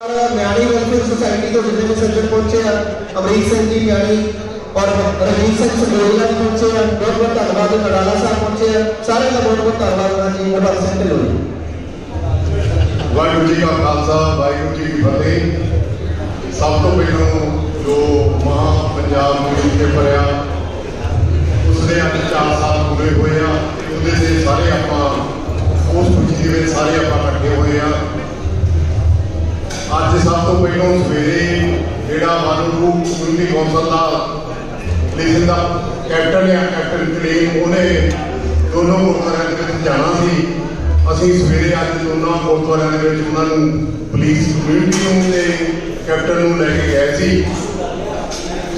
Miani welfare society ਤੋਂ ਜਿੰਨੇ ਵੀ ਸੱਜਣ ਪਹੁੰਚੇ ਆ, ਅਮਰੀਕ ਸਿੰਘ ਜੀ ਮਿਆਣੀ ਔਰ ਰਜੀਤ ਸਿੰਘ ਸੰਗੋਲਾ ਜੀ ਪਹੁੰਚੇ ਆ, ਬਹੁਤ ਬਹੁਤ ਧੰਨਵਾਦ, ਨਡਾਲਾ ਸਾਹਿਬ ਪਹੁੰਚੇ ਆ, ਸਾਰਿਆਂ ਦਾ ਬਹੁਤ ਬਹੁਤ ਧੰਨਵਾਦ ਉਹਨਾਂ ਜੀ ਹਰਬੰਸ ਸਿੰਘ ਢਿੱਲੋਂ ਵਾਹਿਗੁਰੂ ਜੀ ਕਾ ਖਾਲਸਾ, ਵਾਹਿਗੁਰੂ ਜੀ ਕੀ ਫਤਿਹ। ਸਭ ਤੋਂ ਪਹਿਲਾਂ ਜੋ ਮਹਾ ਪੰਜਾਬ ਨੂੰ ਜਿੱਥੇ ਭਰਿਆ ਉਸਦੇ ਅੱਜ 4 ਸਾਲ ਪੂਰੇ ਹੋਏ ਆ ਉਹਦੇ ਤੇ ਸਾਰੇ ਆਪਾਂ ਉਸ ਖੁਸ਼ੀ ਦੇ ਵਿੱਚ ਸਾਰੇ ਆਪਾਂ ਇਕੱਠੇ ਹੋਏ ਆ ਅੱਜ ਸਭ ਤੋਂ ਪਹਿਲਾਂ ਸਵੇਰੇ ਜਿਹੜਾ ਵਾਲੂ ਕਮਿਊਨਿਟੀ ਕੌਂਸਲ ਦਾ ਲਿਖਣ ਦਾ ਕੈਪਟਨ ਆ ਕੈਪਟਨ ਕਲੀਨ ਉਹਨੇ ਦੋਨੋਂ ਗੁਰਦੁਆਰਿਆਂ ਦੇ ਵਿੱਚ ਜਾਣਾ ਸੀ। ਅਸੀਂ ਸਵੇਰੇ ਅੱਜ ਦੋਨਾਂ ਗੁਰਦੁਆਰਿਆਂ ਦੇ ਵਿੱਚ ਉਹਨਾਂ ਨੂੰ ਪੁਲਿਸ ਕਮਿਊਨਿਟੀ ਨੂੰ ਤੇ ਕੈਪਟਨ ਨੂੰ ਲੈ ਕੇ ਗਏ ਸੀ।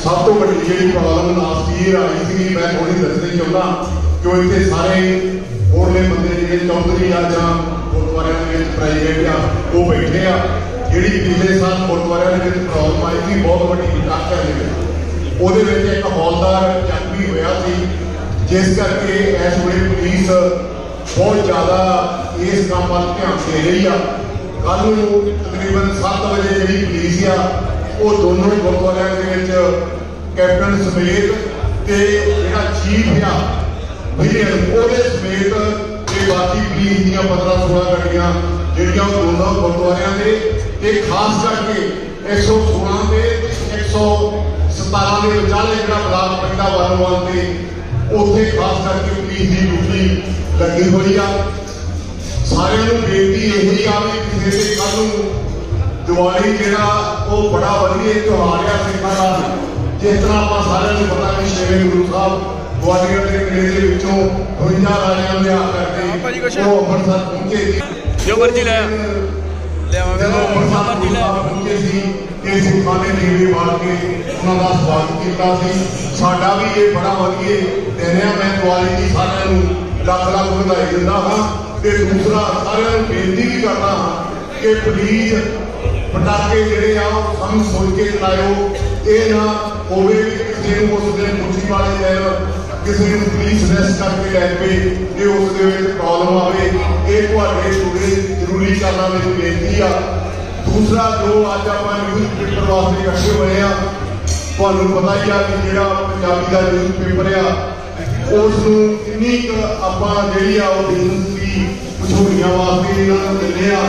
ਸਭ ਤੋਂ ਵੱਡੀ ਜਿਹੜੀ ਪ੍ਰੋਬਲਮ ਲਾਸਟ ਈਅਰ ਆਈ ਸੀ ਮੈਂ ਥੋੜੀ ਦੱਸਣੀ ਚਾਹੁੰਦਾ ਕਿ ਇੱਥੇ ਸਾਰੇ ਹੋਰਲੇ ਬੰਦੇ ਜਿਹੜੇ ਚੌਧਰੀ ਆ ਜਾਂ ਗੁਰਦੁਆਰਿਆਂ ਦੇ ਵਿੱਚ ਪ੍ਰਾਈਵੇਟ ਆ, ਉਹ ਬੈਠੇ ਜਿਹੜੀ ਪਿਛਲੇ ਸਾਲ ਗੁਰਦੁਆਰਿਆਂ ਦੇ ਵਿੱਚ ਪ੍ਰੋਬਲਮ ਆਈ ਸੀ, ਬਹੁਤ ਵੱਡੀ ਡਾਕਟਰ ਦੇ ਵਿੱਚ ਉਹਦੇ ਵਿੱਚ ਇੱਕ ਹੌਲਦਾਰ ਜ਼ਖਮੀ ਹੋਇਆ ਸੀ, ਜਿਸ ਕਰਕੇ ਇਸ ਵੇਲੇ ਪੁਲਿਸ ਬਹੁਤ ਜ਼ਿਆਦਾ ਇਸ ਕੰਮ ਵੱਲ ਧਿਆਨ ਦੇ ਰਹੀ ਆ। ਕੱਲ ਨੂੰ ਤਕਰੀਬਨ 7 ਵਜੇ ਜਿਹੜੀ ਪੁਲਿਸ ਆ, ਉਹ ਦੋਨੋਂ ਗੁਰਦੁਆਰਿਆਂ ਦੇ ਵਿੱਚ ਕੈਪਟਨ ਸਮੇਤ ਤੇ ਜਿਹੜਾ ਚੀਫ ਆ ਵਿਲੀਅਮ ਉਹਦੇ ਸਮੇਤ ਤੇ ਬਾਕੀ ਪੁਲਿਸ ਦੀਆਂ 15 16 ਗੱਡੀਆਂ, ਜਿਹੜੀਆਂ ਉਹ ਦੋਨੋਂ ਗੁਰਦੁਆਰਿਆਂ ਦੇ ਤੇ ਖਾਸ ਕਰਕੇ 116 ਦੇ 117 ਦੇ ਵਿਚਾਲੇ ਜਿਹੜਾ ਬਲਾਕ ਪਿੰਡਾ ਵਾਲੋਵਾਲ ਤੇ ਉੱਥੇ ਖਾਸ ਕਰਕੇ ਪੁਲਿਸ ਦੀ ਡਿਊਟੀ ਲੱਗੀ ਹੋਈ ਆ। ਸਾਰਿਆਂ ਨੂੰ ਬੇਨਤੀ ਇਹੀ ਆ ਵੀ ਕਿਸੇ ਦੇ ਕੱਲ ਨੂੰ ਦੀਵਾਲੀ ਜਿਹੜਾ ਉਹ ਬੜਾ ਵਧੀਆ ਤਿਉਹਾਰ ਆ ਸਿੱਖਾਂ ਦਾ। ਜਿਸ ਤਰ੍ਹਾਂ ਆਪਾਂ ਸਾਰਿਆਂ ਨੂੰ ਪਤਾ ਕਿ ਸ਼੍ਰੀ ਗੁਰੂ ਸਾਹਿਬ ਗਵਾਲੀਅਰ ਦੇ ਕਿਲੇ ਦੇ ਵਿੱਚੋਂ 52 ਰਾਜਿਆਂ ਦੇ ਆ ਕਰਕੇ ਉਹ ਅੰਮ੍ਰਿਤਸਰ ਪਹੁੰਚੇ। ਜੋ ਮਰਜ਼ੀ ਲੈ। ਲਿਆਵਾਂਗੇ ਜਦੋਂ ਅੰਮ੍ਰਿਤਸਰ ਮਰਜ਼ੀ ਲੈ ਆ। ਪਹੁੰਚੇ ਸੀ ਇਹ ਸਿੱਖਾਂ ਨੇ ਨੀਵੇਂ ਵਾਲ ਕੇ ਉਹਨਾਂ ਦਾ ਸਵਾਗਤ ਕੀਤਾ ਸੀ। ਸਾਡਾ ਵੀ ਇਹ ਬੜਾ ਵਧੀਆ ਦਿਨ ਆ। ਮੈਂ ਦੀਵਾਲੀ ਦੀ ਸਾਰਿਆਂ ਨੂੰ ਲੱਖ ਲੱਖ ਵਧਾਈ ਦਿੰਦਾ ਹਾਂ ਤੇ ਦੂਸਰਾ ਸਾਰਿਆਂ ਨੂੰ ਬੇਨਤੀ ਵੀ ਕਰਦਾ ਹਾਂ ਕਿ ਪਲੀਜ਼ ਪਟਾਕੇ ਜਿਹੜੇ ਆ ਉਹ ਸਮਝ ਸੋਚ ਕੇ ਚਲਾਇਓ ਇਹ ਨਾ ਹੋਵੇ ਕਿਸੇ ਨੂੰ ਉਸ ਦਿਨ ਖੁਸ਼ੀ ਵਾਲੇ ਦਿਨ ਕਿਸੇ ਨੂੰ ਪੁਲਿਸ ਅਰੈਸਟ ਕਰਕੇ ਲੈ ਪਏ ਕਿ ਉਸ ਦੇ ਵਿੱਚ ਪ੍ਰੋਬਲਮ ਆਵੇ। ਇਹ ਤੁਹਾਡੇ ਪੂਰੇ ਜ਼ਰੂਰੀ ਕਰਨਾ ਮੇਰੀ ਬੇਨਤੀ ਆ। ਦੂਸਰਾ, ਜੋ ਅੱਜ ਆਪਾਂ ਨਿਊਜ਼ ਪੇਪਰ ਵਾਸਤੇ ਇਕੱਠੇ ਹੋਏ ਆ, ਤੁਹਾਨੂੰ ਪਤਾ ਹੀ ਆ ਕਿ ਜਿਹੜਾ ਪੰਜਾਬੀ ਦਾ ਨਿਊਜ਼ ਪੇਪਰ ਆ ਉਸ ਨੂੰ ਕਿੰਨੀ ਕੁ ਆਪਾਂ ਜਿਹੜੀ ਆ ਉਹ ਬਿਜ਼ਨਸ ਦੀ ਮਸ਼ਹੂਰੀਆਂ ਵਾਸਤੇ ਇਹਨਾਂ ਨੂੰ ਦਿੰਦੇ ਆ।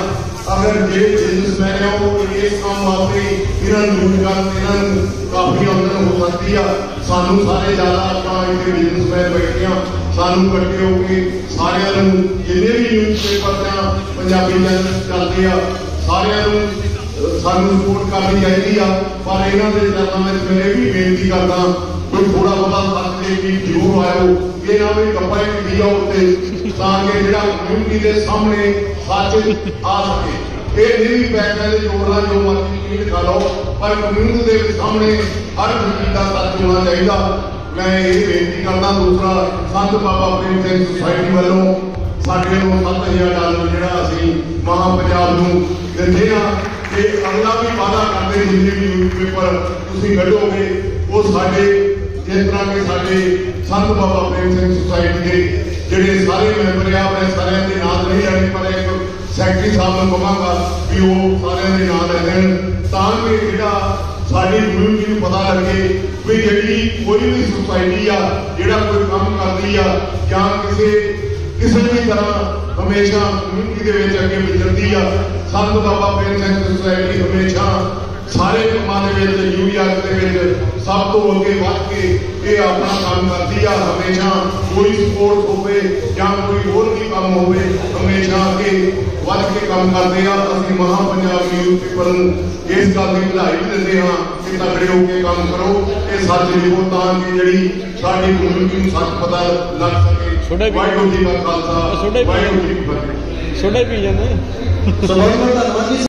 ਅਗਰ ਜਿਹੜੇ ਬਿਜ਼ਨਸਮੈਨ ਆ ਇਸ ਕੰਮ ਵਾਸਤੇ ਇਹਨਾਂ ਨੂੰ ਯੂਜ਼ ਇਹਨਾਂ ਨੂੰ ਕਾਫੀ ਆਮਦਨ ਹੋ ਸਕਦੀ ਆ। ਸਾਨੂੰ ਸਾਰੇ ਜ਼ਿਆਦਾ ਆਪਾਂ ਇੱਥੇ ਬਿਜ਼ਨਸਮੈਨ ਬੈਠੇ ਆ। ਸਾਨੂੰ ਇਕੱਠੇ ਹੋ ਕੇ ਸਾਰਿਆਂ ਨੂੰ ਜਿੰਨੇ ਵੀ ਨਿਊਜ਼ ਪੇਪਰ ਪੰਜਾਬੀ ਚੈਨਲ ਚੱਲਦੇ ਆ, ਸਾਰਿਆਂ ਨੂੰ ਸਾਨੂੰ ਸਪੋਰਟ ਕਰਨੀ ਚਾਹੀਦੀ ਆ। ਪਰ ਇਹਨਾਂ ਦੇ ਚਰਨਾਂ ਵਿੱਚ ਮੈਂ ਇਹ ਵੀ ਬੇਨਤੀ ਕਰਦਾ ਕੋਈ ਥੋੜਾ ਬਹੁਤਾ ਸੱਚ ਦੇ ਵੀ ਜ਼ਰੂਰ ਆਇਓ। ਇਹ ਨਾ ਵੀ ਕੱਪੜੇ ਵੀ ਦਿਓ ਉੱਤੇ, ਤਾਂ ਕਿ ਜਿਹੜਾ ਕਮਿਊਨਿਟੀ ਦੇ ਸਾਹਮਣੇ ਸੱਚ ਆ ਸਕੇ। ਇਹ ਨਹੀਂ ਵੀ ਪੈਸੇ ਦੇ ਜੋੜ ਜੋ ਮਰਜ਼ੀ ਚੀਜ਼ ਖਾ ਲਓ, ਪਰ ਕਮਿਊਨਿਟੀ ਦੇ ਸਾਹਮਣੇ ਹਰ ਚੀਜ਼ ਦਾ ਸੱਚ ਹੋਣਾ ਚਾਹੀਦਾ। ਮੈਂ ਇਹ ਬੇਨਤੀ ਕਰਦਾ, ਦੂਸਰਾ, ਸੰਤ ਬਾਬਾ ਪ੍ਰੇਮ ਸਿੰਘ ਸੁਸਾਇਟੀ ਵੱਲੋਂ ਸਾਡੇ ਨੂੰ 7000 ਡਾਲਰ ਜਿਹੜਾ ਅਸੀਂ ਮਹਾ ਪੰਜਾਬ ਨੂੰ ਦਿੰਦੇ ਆ ਤੇ ਅਗਲਾ ਵੀ ਵਾਅਦਾ ਕਰਦੇ ਜਿੰਨੇ ਵੀ ਨਿਊਜ਼ਪੇਪਰ ਤੁਸੀਂ ਕੱਢੋਗੇ, ਉਹ ਸਾਡੇ, ਜਿਸ ਤਰ੍ਹਾਂ ਕਿ ਸਾਡੇ ਸੰਤ ਬਾਬਾ ਪ੍ਰੇਮ ਸਿੰਘ ਸੁਸਾਇਟੀ ਦੇ ਜਿਹੜੇ ਸਾਰੇ ਮੈਂਬਰ ਆ ਮੈਂ ਸਾਰਿਆਂ ਦੇ ਨਾਮ ਨਹੀਂ ਲੈਣੇ, ਪਰ ਇੱਕ ਸੈਕਟਰੀ ਸਾਹਿਬ ਨੂੰ ਕਹਾਂਗਾ ਵੀ ਉਹ ਸਾਰਿਆਂ ਦੇ ਨਾਮ ਲੈ ਦੇਣ ਤਾਂ ਕਿ ਜਿਹੜਾ ਸਾਡੀ ਕਮਿਊਨਿਟੀ ਨੂੰ ਪਤਾ ਲੱਗੇ ਵੀ ਜਿਹੜੀ ਕੋਈ ਵੀ ਸੁਸਾਇਟੀ ਆ, ਜਿਹੜਾ ਕੋਈ ਕੰਮ ਕਰਦੀ ਆ, ਜਾਂ ਕਿਸੇ ਕਿਸੇ ਵੀ ਤਰ੍ਹਾਂ ਹਮੇਸ਼ਾ ਕਮਿਊਨਿਟੀ ਦੇ ਵਿੱਚ ਅੱਗੇ ਵਿਚਰਦੀ ਆ ਸੰਤ ਬਾਬਾ ਪ੍ਰੇਮ ਸਿੰਘ ਸੁਸਾਇਟੀ ਹਮੇਸ਼ਾ ਸਾਰੇ ਕੰਮਾਂ ਦੇ ਵਿੱਚ ਯੂਨੀਅਨ ਦੇ ਵਿੱਚ ਸਭ ਤੋਂ ਅੱਗੇ ਵੱਧ ਕੇ ਇਹ ਆਪਣਾ ਕੰਮ ਕਰਦੀ ਆ ਹਮੇਸ਼ਾ ਕੋਈ ਸਪੋਰਟ ਹੋਵੇ ਜਾਂ ਕੋਈ ਹੋਰ ਵੀ ਕੰਮ ਹੋਵੇ ਹਮੇਸ਼ਾ ਅੱਗੇ ਵੱਧ ਕੇ ਕੰਮ ਕਰਦੇ ਆ ਅਸੀਂ ਮਹਾ ਪੰਜਾਬ ਨਿਊਜ਼ ਪੇਪਰ ਨੂੰ ਇਸ ਗੱਲ ਦੀ ਵਧਾਈ ਵੀ ਦਿੰਦੇ ਹਾਂ ਕਿ ਤਗੜੇ ਹੋ ਕੇ ਕੰਮ ਕਰੋ ਇਹ ਸੱਚ ਲਿਖੋ ਤਾਂ ਕਿ ਜਿਹੜੀ ਸਾਡੀ ਕਮਿਊਨਿਟੀ ਨੂੰ ਸੱਚ ਪਤਾ ਲੱਗ ਸਕੇ ਤੁਹਾਡਾ ਵੀ- ਵਾਹਿਗੁਰੂ ਜੀ ਕਾ ਖਾਲਸਾ ਤੁਹਾਡਾ ਵੀ- ਵਾਹਿਗੁਰੂ ਜੀ ਕੀ ਫਤਿਹ ਸੋਡਾ ਹੀ ਪੀ ਜਾਂਦੇ ਸੋ ਬਹੁਤ ਬਹੁਤ ਧੰਨਵਾਦ ਜੀ